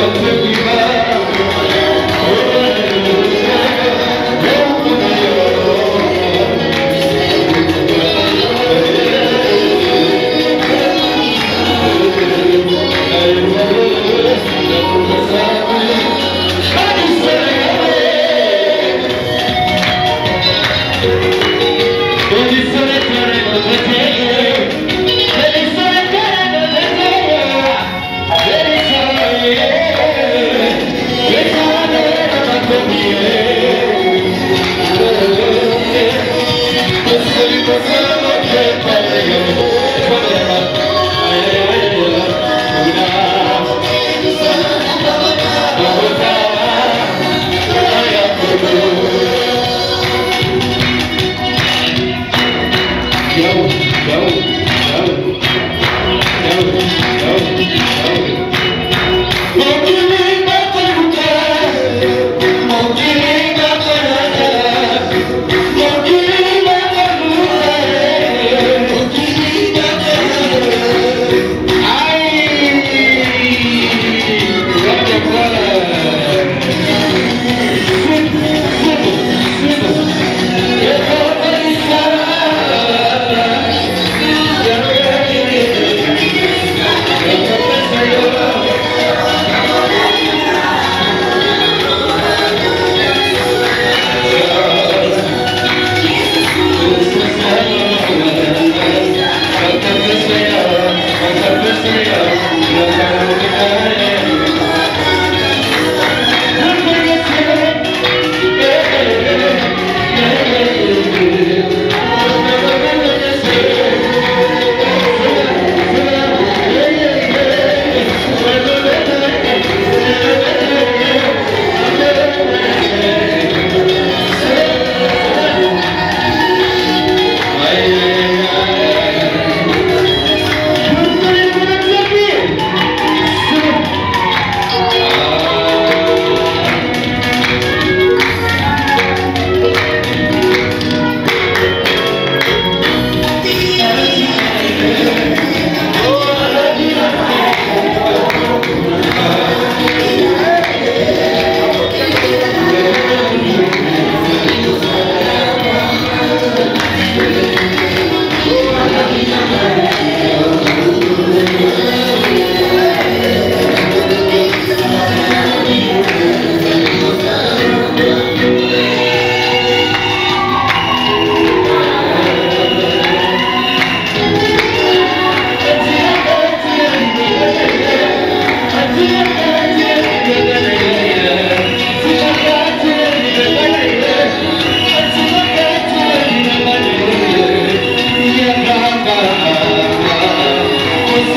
eu te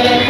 Thank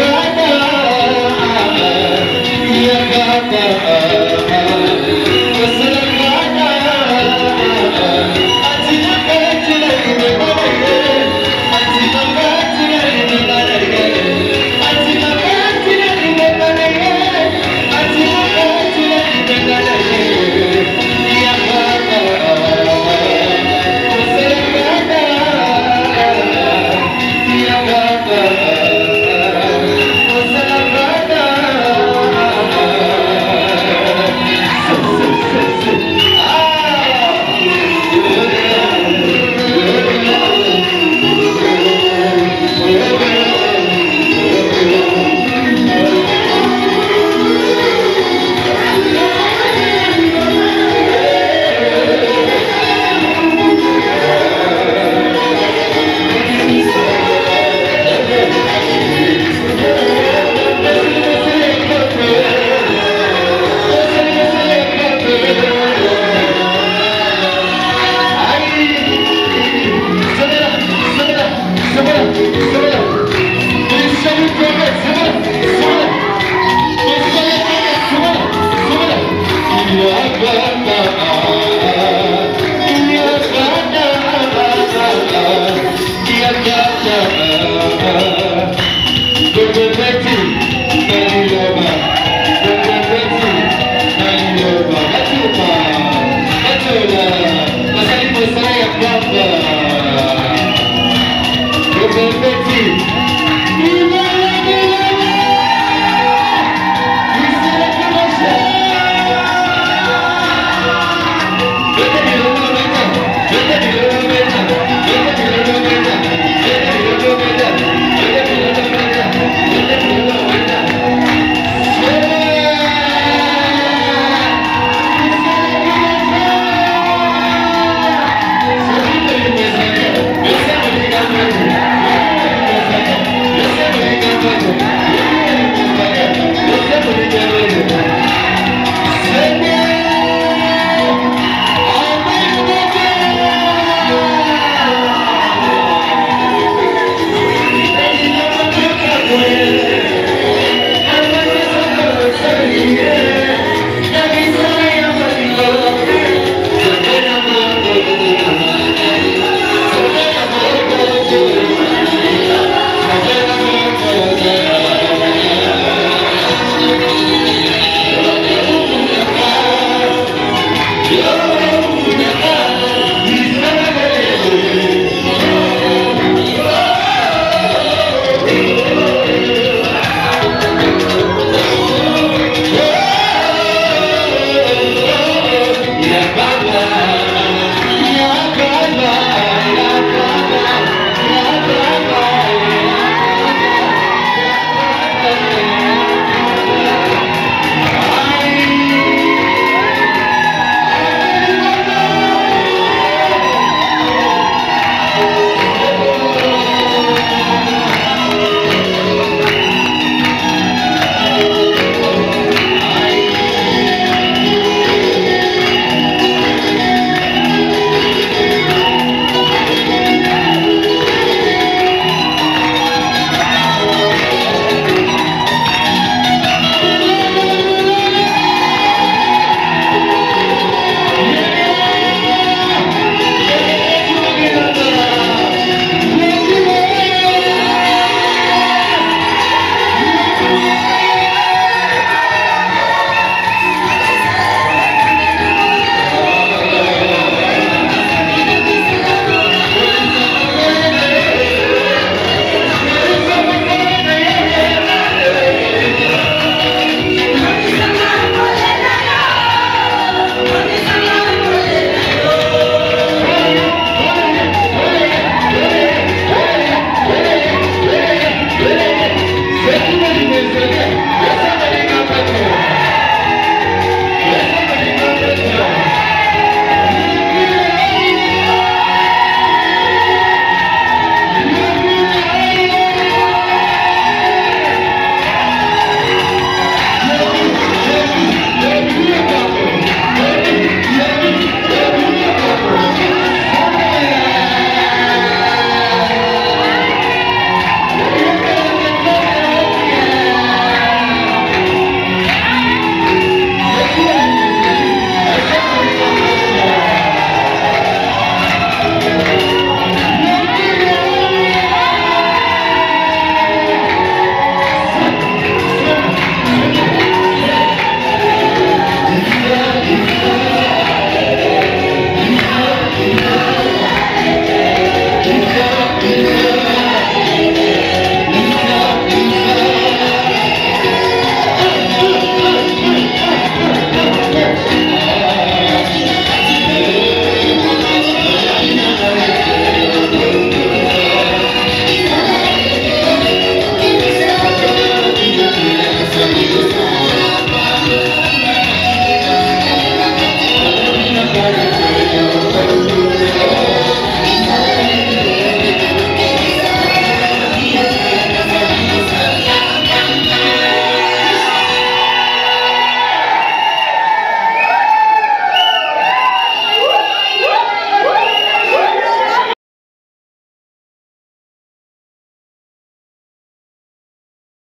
Yeah.